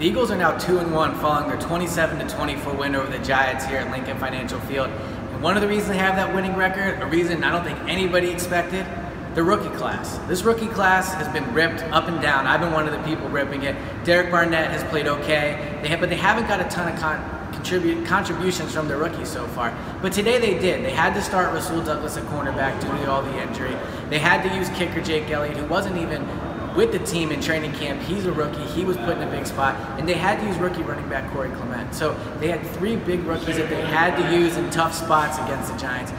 The Eagles are now 2 and 1 following their 27 to 24 win over the Giants here at Lincoln Financial Field. And one of the reasons they have that winning record, a reason I don't think anybody expected, the rookie class. This rookie class has been ripped up and down. I've been one of the people ripping it. Derek Barnett has played okay, they have, but they haven't got a ton of con- contribute, contributions from their rookies so far. But today they did. They had to start Rasul Douglas at cornerback due to all the injury. They had to use kicker Jake Elliott, who wasn't even with the team in training camp. He's a rookie. He was put in a big spot. And they had to use rookie running back Corey Clement. So they had three big rookies that they had to use in tough spots against the Giants.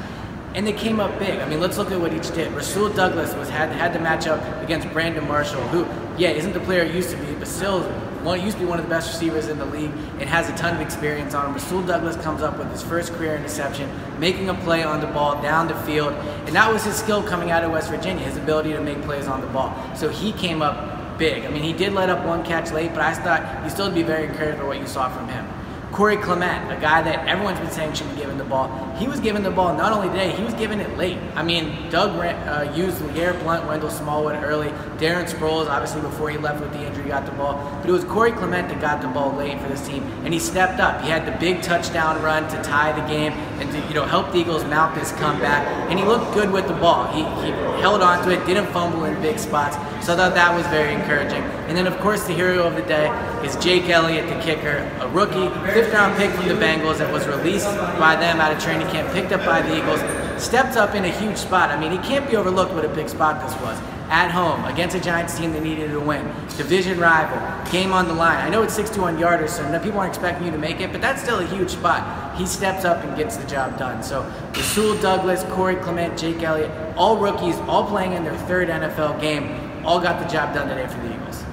And they came up big. I mean, let's look at what each did. Rasul Douglas was had had to match up against Brandon Marshall, who, yeah, isn't the player he used to be, but still one used to be one of the best receivers in the league and has a ton of experience on him. Rasul Douglas comes up with his first career interception, making a play on the ball down the field, and that was his skill coming out of West Virginia, his ability to make plays on the ball. So he came up big. I mean, he did let up one catch late, but I thought you still be very encouraged by what you saw from him. Corey Clement, a guy that everyone's been saying should be given the ball. He was given the ball not only today, he was given it late. I mean, Doug uh, used LeGarrette Blount, Wendell Smallwood early. Darren Sproles, obviously, before he left with the injury, got the ball. But it was Corey Clement that got the ball late for this team, and he stepped up. He had the big touchdown run to tie the game and to you know help the Eagles mount this comeback. And he looked good with the ball. He, he held on to it, didn't fumble in big spots. So I thought that was very encouraging. And then, of course, the hero of the day is Jake Elliott, the kicker, a rookie, fifth round pick from the Bengals that was released by them out of training camp, picked up by the Eagles, stepped up in a huge spot. I mean, he can't be overlooked what a big spot this was. At home, against a Giants team that needed to win. Division rival, game on the line. I know it's 61 yarders, so people aren't expecting you to make it, but that's still a huge spot. He steps up and gets the job done. So, Rasul Douglas, Corey Clement, Jake Elliott, all rookies, all playing in their third NFL game, all got the job done today for the Eagles.